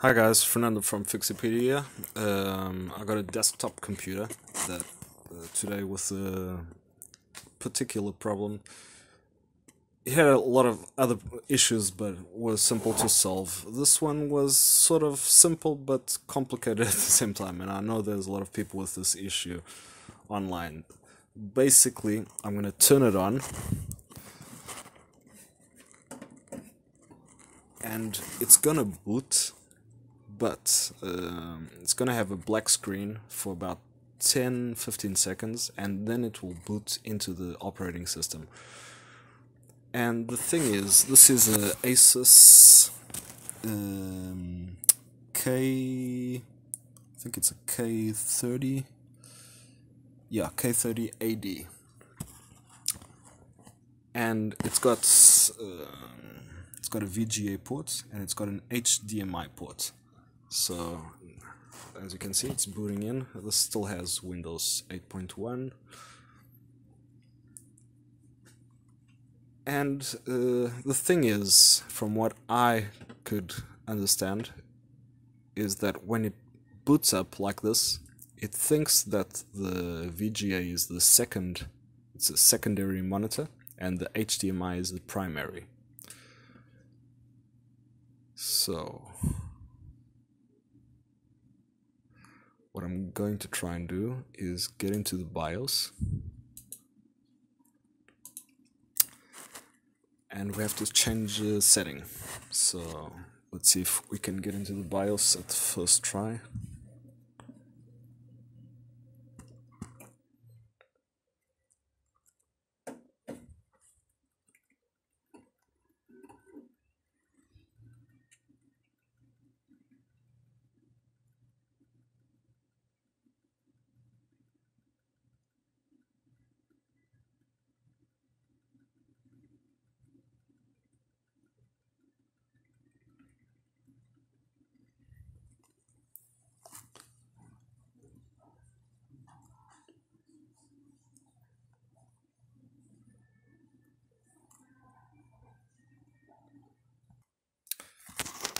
Hi guys, Fernando from Fixepedia. Um, I got a desktop computer that uh, today with a particular problem. It had a lot of other issues, but was simple to solve. This one was sort of simple but complicated at the same time, and I know there's a lot of people with this issue online. Basically, I'm gonna turn it on. And it's gonna boot but um, it's gonna have a black screen for about 10 15 seconds and then it will boot into the operating system. And the thing is this is a asus um, k i think it's a k30 yeah k30 ad and it's got um, it's got a vga port and it's got an hdmi port so as you can see it's booting in. This still has Windows 8.1 and uh, the thing is from what I could understand is that when it boots up like this it thinks that the VGA is the second it's a secondary monitor and the HDMI is the primary. So what I'm going to try and do is get into the BIOS. And we have to change the setting. So let's see if we can get into the BIOS at the first try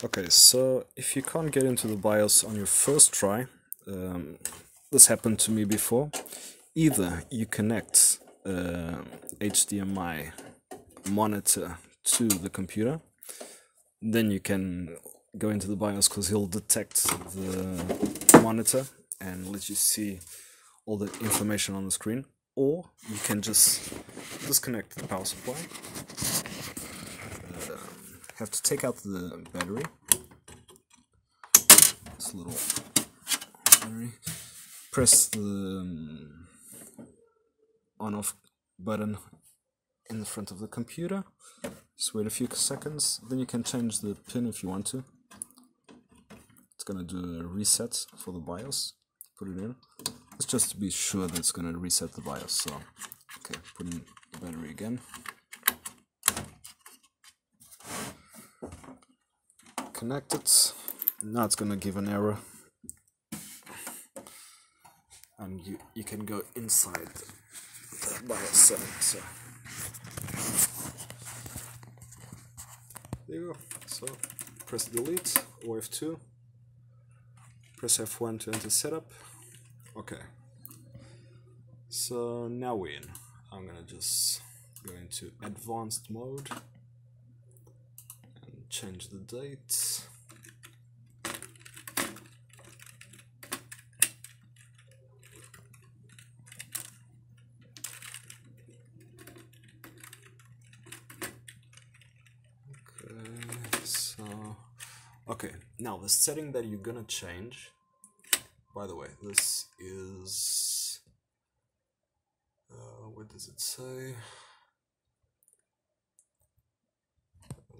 Okay, so if you can't get into the BIOS on your first try, um, this happened to me before, either you connect uh, HDMI monitor to the computer, then you can go into the BIOS because he'll detect the monitor and let you see all the information on the screen, or you can just disconnect the power supply have to take out the battery. This little battery. Press the um, on off button in the front of the computer. Just wait a few seconds. Then you can change the pin if you want to. It's gonna do a reset for the BIOS. Put it in. It's just to be sure that it's gonna reset the BIOS. So, okay, put in the battery again. Connected. Now it's gonna give an error. And you, you can go inside the BIOS setting. So there you go. So press delete or F2. Press F1 to enter setup. Okay. So now we're in. I'm gonna just go into advanced mode change the date. Okay, so okay, now the setting that you're gonna change. By the way, this is uh, what does it say?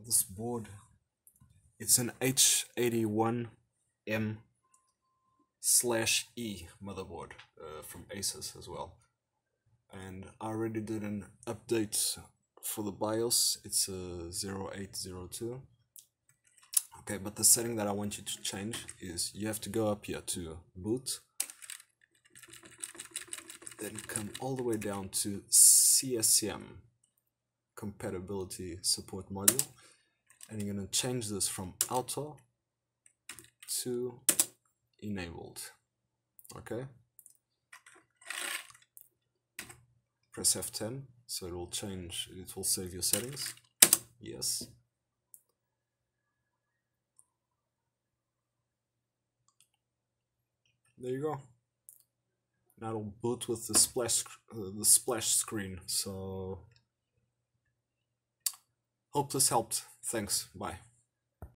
this board it's an H81M slash E motherboard uh, from Asus as well. And I already did an update for the BIOS. It's a 0802 okay but the setting that I want you to change is you have to go up here to boot then come all the way down to CSM compatibility support module and you're going to change this from auto to enabled. Okay. Press F10 so it will change, it will save your settings. Yes. There you go. Now it'll boot with the splash, uh, the splash screen. So hope this helped. Thanks. Bye.